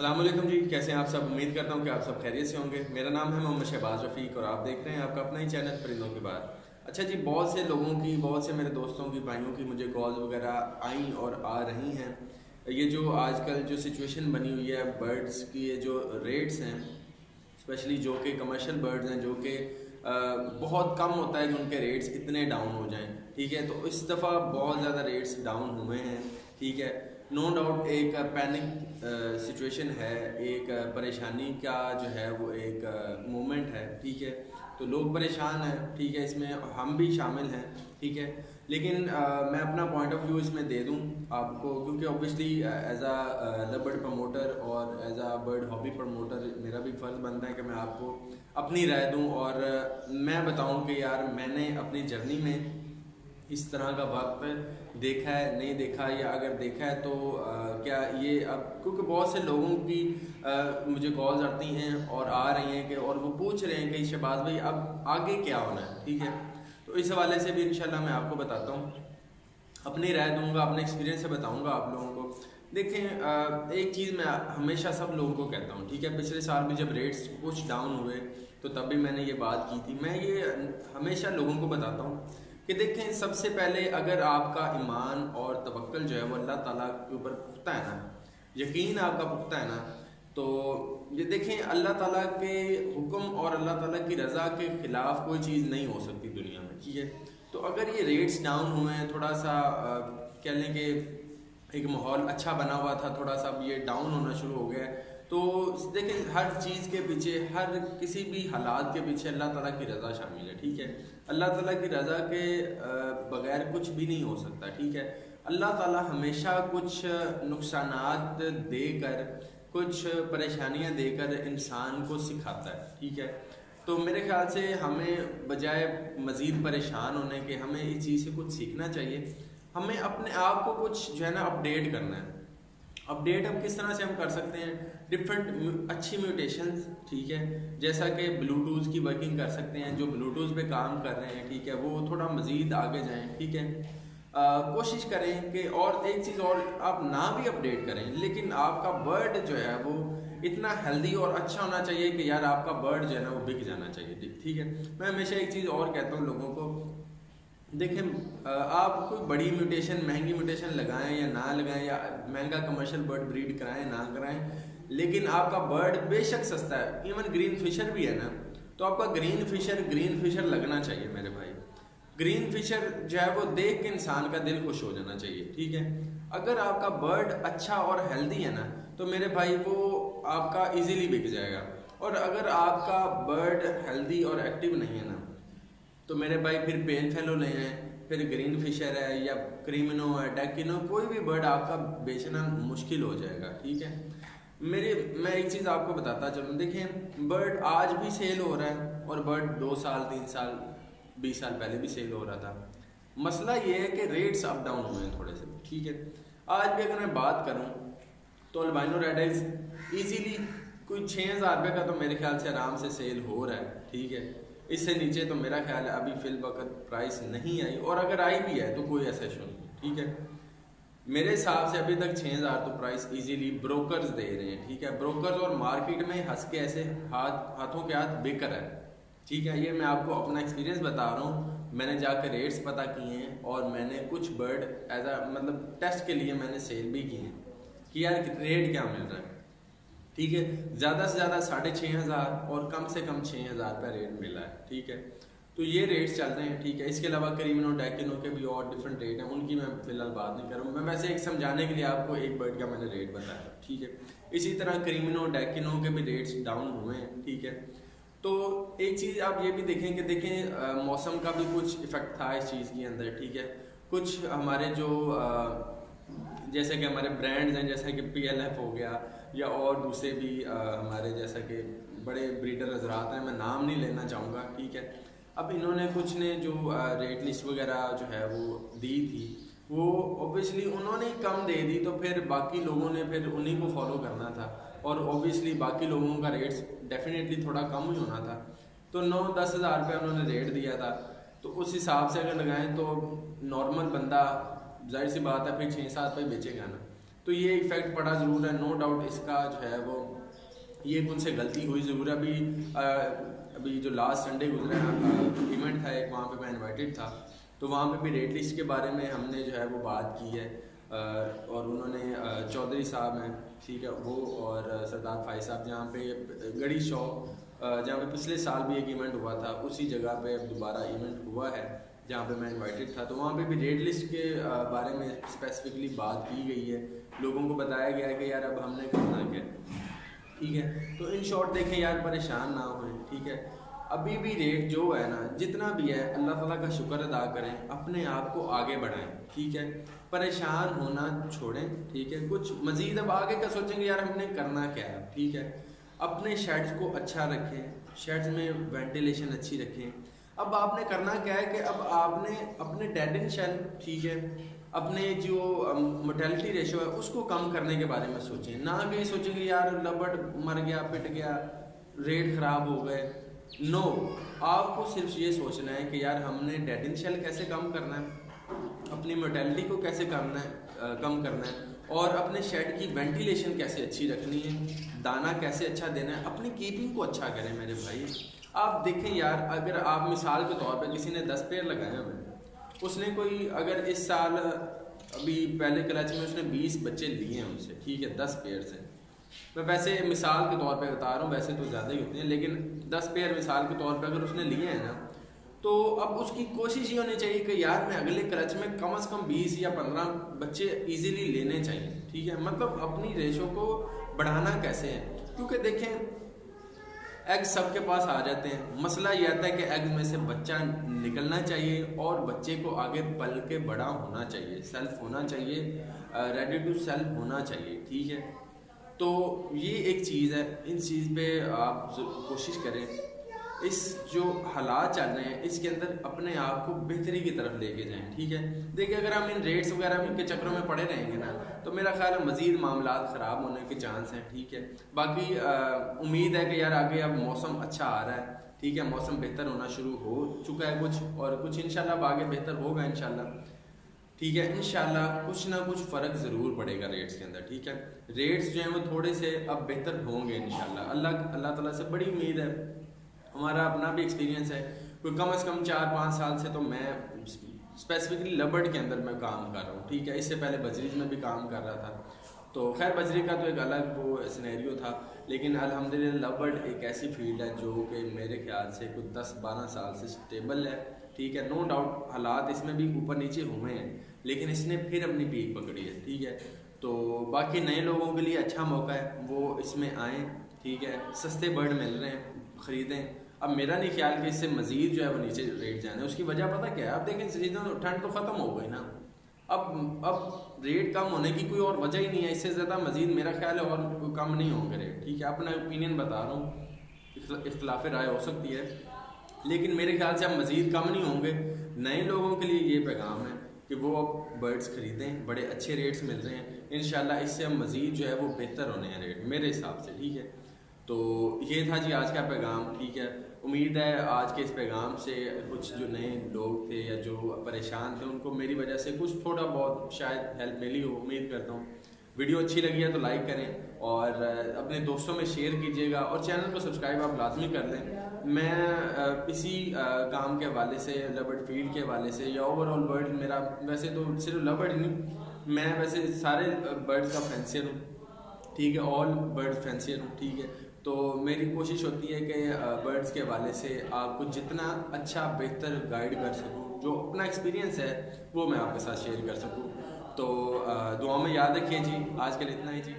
अल्लाम जी, कैसे हैं आप सब? उम्मीद करता हूँ कि आप सब खैरियत से होंगे। मेरा नाम है मोहम्मद शहबाज रफ़ीक और आप देख रहे हैं आपका अपना ही चैनल परिंदों के बाद। अच्छा जी, बहुत से लोगों की, बहुत से मेरे दोस्तों की, भाइयों की मुझे कॉल्स वगैरह आई और आ रही हैं। ये जो आजकल जो सिचुएशन बनी हुई है बर्ड्स की, ये जो रेट्स हैं, स्पेशली जो कि कमर्शल बर्ड्स हैं, जो कि बहुत कम होता है कि उनके रेट्स इतने डाउन हो जाएँ, ठीक है? तो इस दफ़ा बहुत ज़्यादा रेट्स डाउन हुए हैं, ठीक है? नो डाउट एक पैनिक सिचुएशन है एक परेशानी का जो है वो एक मोमेंट है ठीक है? तो लोग परेशान हैं ठीक है? इसमें हम भी शामिल हैं ठीक है? लेकिन आ, मैं अपना पॉइंट ऑफ़ व्यू इसमें दे दूँ आपको क्योंकि obviously as a bird promoter और as a bird hobby promoter मेरा भी फ़र्ज़ बनता है कि मैं आपको अपनी राय दूँ और मैं बताऊँ कि यार मैंने अपनी जर्नी में इस तरह का वक्त देखा है नहीं देखा या अगर देखा है तो आ, क्या ये अब क्योंकि बहुत से लोगों की आ, मुझे कॉल्स आती हैं और आ रही हैं कि और वो पूछ रहे हैं कि शहबाज भाई अब आगे क्या होना है ठीक है? तो इस हवाले से भी इंशाल्लाह मैं आपको बताता हूँ। अपनी राय दूँगा अपने एक्सपीरियंस से बताऊँगा आप लोगों को। देखें एक चीज़ मैं हमेशा सब लोगों को कहता हूँ ठीक है? पिछले साल में जब रेट्स कुछ डाउन हुए तो तब भी मैंने ये बात की थी। मैं ये हमेशा लोगों को बताता हूँ कि देखें, सबसे पहले अगर आपका ईमान और तवक्ल जो है वो अल्लाह ताला के ऊपर पुख्ता है ना, यकीन आपका पुख्ता है ना तो ये देखें, अल्लाह ताला के हुक्म और अल्लाह ताला की रज़ा के ख़िलाफ़ कोई चीज़ नहीं हो सकती दुनिया में, ठीक है? तो अगर ये रेट्स डाउन हुए हैं, थोड़ा सा कह लें कि एक माहौल अच्छा बना हुआ था, थोड़ा सा अब ये डाउन होना शुरू हो गया है तो देखें हर चीज़ के पीछे, हर किसी भी हालात के पीछे अल्लाह ताला की रज़ा शामिल है, ठीक है? अल्लाह ताला की रज़ा के बगैर कुछ भी नहीं हो सकता, ठीक है? अल्लाह ताला हमेशा कुछ नुकसानात देकर, कुछ परेशानियाँ देकर इंसान को सिखाता है, ठीक है? तो मेरे ख्याल से हमें बजाय मज़ीद परेशान होने के, हमें इस चीज़ से कुछ सीखना चाहिए। हमें अपने आप को कुछ, जो है ना, अपडेट करना है। अपडेट हम किस तरह से हम कर सकते हैं? डिफरेंट अच्छी म्यूटेशन ठीक है? जैसा कि ब्लूटूथ की वर्किंग कर सकते हैं, जो ब्लूटूथ पे काम कर रहे हैं, ठीक है? वो थोड़ा मज़ीद आगे जाएँ, ठीक है? कोशिश करें कि और एक चीज़ और आप ना भी अपडेट करें, लेकिन आपका बर्ड जो है वो इतना हेल्दी और अच्छा होना चाहिए कि यार आपका बर्ड जो है ना वो बिक जाना चाहिए ठीक है? मैं हमेशा एक चीज़ और कहता हूँ लोगों को देखें आप कोई बड़ी म्यूटेशन, महँगी म्यूटेशन लगाएँ या ना लगाएँ, या महँगा कमर्शियल बर्ड ब्रीड कराएँ, ना कराएँ, लेकिन आपका बर्ड बेशक सस्ता है। इवन ग्रीन फिशर भी है ना तो आपका ग्रीन फिशर ग्रीन फिशर लगना चाहिए मेरे भाई। ग्रीन फिशर जो है, वो देख के इंसान का दिल खुश हो जाना चाहिए, ठीक है? अगर आपका बर्ड अच्छा और हेल्दी है ना तो मेरे भाई, वो आपका इजीली बिक जाएगा। और अगर आपका बर्ड हेल्दी और एक्टिव नहीं है ना तो मेरे भाई फिर पेन फेलो ले हैं, फिर ग्रीन फिशर है या क्रीमिनो है डेकिनो कोई भी बर्ड आपका बेचना मुश्किल हो जाएगा, ठीक है? मेरे, मैं एक चीज़ आपको बताता चलूँ, देखें बर्ड आज भी सेल हो रहा है और बर्ड दो साल, तीन साल, बीस साल पहले भी सेल हो रहा था। मसला ये है कि रेट्स अप डाउन हुए हैं थोड़े से, ठीक है? आज भी अगर मैं बात करूँ तो अल्बाइनो रेडाइज ईजीली कोई छः हज़ार रुपये का तो मेरे ख्याल से आराम से सेल हो रहा है, ठीक है? इससे नीचे तो मेरा ख्याल है अभी फिल वक्त प्राइस नहीं आई। और अगर आई भी है तो कोई ऐसा इशू नहीं, ठीक है? मेरे हिसाब से अभी तक छः हज़ार तो प्राइस इजीली ब्रोकर्स दे रहे हैं, ठीक है? ब्रोकर्स और मार्केट में हंस के ऐसे हाथ, हाथों के हाथ बेकर है, ठीक है? ये मैं आपको अपना एक्सपीरियंस बता रहा हूँ। मैंने जाकर रेट्स पता किए हैं और मैंने कुछ बर्ड एज आ मतलब टेस्ट के लिए मैंने सेल भी किए हैं कि यार रेट क्या मिल रहा है? ठीक है? ज़्यादा से ज़्यादा साढ़े छः हज़ार और कम से कम छः हज़ार रुपये रेट मिला है ठीक है? तो ये रेट्स चल रहे हैं ठीक है? इसके अलावा करीबनो डैकिनो के भी और डिफरेंट रेट हैं उनकी मैं फ़िलहाल बात नहीं करूँ मैं वैसे एक समझाने के लिए आपको एक बर्ड का मैंने रेट बताया ठीक है? इसी तरह क्रीमिनो डैकिनो के भी रेट्स डाउन हुए हैं ठीक है? तो एक चीज़ आप ये भी देखें कि देखें मौसम का भी कुछ इफ़ेक्ट था इस चीज़ के अंदर ठीक है? कुछ हमारे जो आ, जैसे कि हमारे ब्रांड्स हैं जैसे कि पीएलएफ हो गया या और दूसरे भी आ, हमारे जैसा कि बड़े ब्रीडर हजरात हैं मैं नाम नहीं लेना चाहूँगा ठीक है? अब इन्होंने कुछ ने जो रेट लिस्ट वगैरह जो है वो दी थी वो ओबियसली उन्होंने कम दे दी तो फिर बाकी लोगों ने फिर उन्हीं को फॉलो करना था और ओबियसली बाकी लोगों का रेट्स डेफिनेटली थोड़ा कम ही होना था। तो नौ दस हज़ार रुपये उन्होंने रेट दिया था तो उस हिसाब से अगर लगाएँ तो नॉर्मल बंदा ज़ाहिर सी बात है, फिर छः सात पे बेचेगा ना। तो ये इफ़ेक्ट पड़ा ज़रूर है नो डाउट इसका जो है वो, ये उनसे गलती हुई ज़रूर है। अभी अभी जो लास्ट संडे गुजरा इवेंट था, एक वहाँ पे मैं इनवाइटेड था। तो वहाँ पे भी रेट लिस्ट के बारे में हमने जो है वो बात की है। और उन्होंने चौधरी साहब हैं, ठीक है, वो और सरदार फाई साहब, जहाँ पे गड़ी शॉप जहाँ पे पिछले साल भी एक इवेंट हुआ था, उसी जगह पे दोबारा इवेंट हुआ है। जहाँ पे मैं इनवाइटेड था तो वहाँ पे भी रेड लिस्ट के बारे में स्पेसिफिकली बात की गई है। लोगों को बताया गया है कि यार अब हमने करना क्या ठीक है? तो इन शॉर्ट देखें यार, परेशान ना हो ठीक है? अभी भी रेट जो है ना, जितना भी है, अल्लाह ताला का शुक्र अदा करें, अपने आप को आगे बढ़ाएँ, ठीक है? परेशान होना छोड़ें, ठीक है? कुछ मज़ीद अब आगे का सोचेंगे, यार हमने करना क्या है, ठीक है? अपने शेड्स को अच्छा रखें शेड्स में वेंटिलेशन अच्छी रखें अब आपने करना क्या है कि अब आपने अपने डेड इन शेल ठीक है, अपने जो मोटेलिटी रेशो है, उसको कम करने के बारे में सोचें। ना कि सोचें कि यार, लबड़ मर गया, पिट गया, रेट ख़राब हो गए। नो आपको सिर्फ़ ये सोचना है कि, यार, हमने डेड इन शेल कैसे कम करना है? अपनी मोटेलिटी को कैसे करना है कम करना है? और अपने शेड की वेंटिलेशन कैसे अच्छी रखनी है? दाना कैसे अच्छा देना है? अपनी कीपिंग को अच्छा करें मेरे भाई। आप देखें यार, अगर आप मिसाल के तौर पे किसी ने दस पेड़ लगाए हुए उसने कोई, अगर इस साल, अभी पहले क्लच में उसने बीस बच्चे लिए हैं उनसे, ठीक है, दस पेड़ से। मैं वैसे मिसाल के तौर पे बता रहा हूँ, वैसे तो ज़्यादा ही होते हैं, लेकिन दस पेयर मिसाल के तौर पे अगर उसने लिए हैं ना तो अब उसकी कोशिश ये होनी चाहिए कि यार, मैं अगले क्रच में कम से कम बीस या पंद्रह बच्चे इजीली लेने चाहिए, ठीक है? मतलब अपनी रेशो को बढ़ाना कैसे है? क्योंकि देखें एग सबके पास आ जाते हैं। मसला यह आता है कि एग में से बच्चा निकलना चाहिए और बच्चे को आगे पल के बड़ा होना चाहिए सेल्फ होना चाहिए रेडी टू सेल्फ होना चाहिए, ठीक है? तो ये एक चीज़ है। इन चीज़ पे आप कोशिश करें इस जो हालात चल रहे हैं, इसके अंदर अपने आप को बेहतरी की तरफ़ लेके जाएँ, ठीक है? देखिए, अगर हम इन रेट्स वगैरह के चक्रों में पड़े रहेंगे ना तो मेरा ख्याल है मज़ीद मामला ख़राब होने के चांस हैं, ठीक है? बाकी उम्मीद है कि यार आगे अब मौसम अच्छा आ रहा है, ठीक है? मौसम बेहतर होना शुरू हो चुका है कुछ, और कुछ इंशाल्लाह आगे बेहतर होगा इंशाल्लाह, ठीक है? इनशाला कुछ ना कुछ फ़र्क ज़रूर पड़ेगा रेट्स के अंदर, ठीक है? रेट्स जो हैं वो थोड़े से अब बेहतर होंगे इनशाला अल्लाह अल्लाह ताला से बड़ी उम्मीद है। हमारा अपना भी एक्सपीरियंस है। कोई कम अज़ कम चार पाँच साल से तो मैं स्पेसिफिकली लबड़ के अंदर मैं काम कर रहा हूँ, ठीक है? इससे पहले बजरीज में भी काम कर रहा था। तो खैर बजरी का तो एक अलग वो स्नैरियो था, लेकिन अल्हम्दुलिल्लाह लबड़ एक ऐसी फ़ील्ड है जो कि मेरे ख्याल से कुछ दस बारह साल से स्टेबल है, ठीक है? नो डाउट हालात इसमें भी ऊपर नीचे हुए हैं, लेकिन इसने फिर अपनी पीक पकड़ी है, ठीक है? तो बाकी नए लोगों के लिए अच्छा मौका है, वो इसमें आएँ, ठीक है? सस्ते बर्ड मिल रहे हैं, ख़रीदें। अब मेरा नहीं ख्याल कि इससे मज़ीद जो है वो नीचे रेट जाने उसकी वजह पता क्या है? अब देखें सीज़न ठंड तो ख़त्म हो गई ना। अब अब रेट कम होने की कोई और वजह ही नहीं है। इससे ज़्यादा मज़ीद मेरा ख्याल है और कम नहीं होंगे रेट ठीक है, अपना ओपिनियन बता रहा हूँ। इख्तलाफ राय हो सकती है। लेकिन मेरे ख्याल से अब मज़ीद कम नहीं होंगे। नए लोगों के लिए ये पैगाम है कि वो अब बर्ड्स ख़रीदें, बड़े अच्छे रेट्स मिल रहे हैं। इन इससे अब मज़ीद जो है वो बेहतर होने हैं रेट मेरे हिसाब से। ठीक है? तो ये था जी आज का पैगाम। ठीक है? उम्मीद है आज के इस पैगाम से कुछ जो नए लोग थे या जो परेशान थे, उनको मेरी वजह से कुछ थोड़ा बहुत शायद हेल्प मिली हो, उम्मीद करता हूँ। वीडियो अच्छी लगी है तो लाइक करें और अपने दोस्तों में शेयर कीजिएगा और चैनल को सब्सक्राइब आप लाजमी कर लें। मैं इसी काम के हवाले से लबर्ड फ़ील्ड के हवाले से या ओवरऑल बर्ड मेरा, वैसे तो सिर्फ़ लबर्ड नहीं, मैं वैसे सारे बर्ड का फैंसियर हूँ। ठीक है ऑल बर्ड फैंसियर हूँ, ठीक है। तो मेरी कोशिश होती है कि बर्ड्स के हवाले से आपको जितना अच्छा बेहतर गाइड कर सकूँ, जो अपना एक्सपीरियंस है, वो मैं आपके साथ शेयर कर सकूँ। तो दुआ में याद रखिए जी। आज के लिए इतना ही जी।